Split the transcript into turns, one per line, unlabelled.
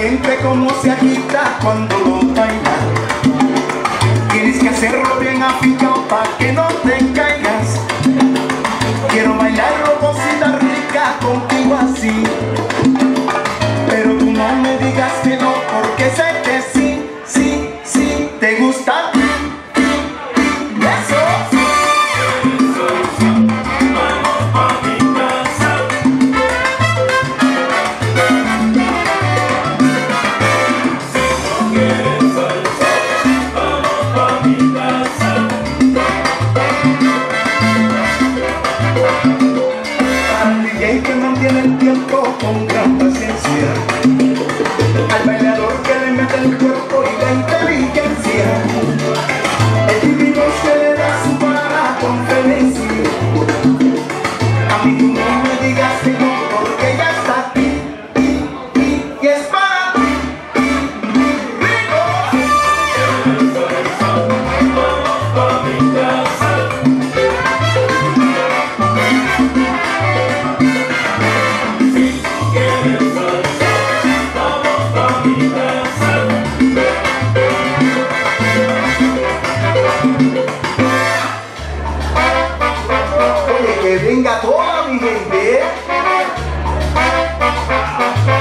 gente como se agita cuando lo baila. Tienes que hacerlo bien afincado para que no te caigas. Quiero bailar rocosita rica contigo así. en el tiempo con gran paciencia.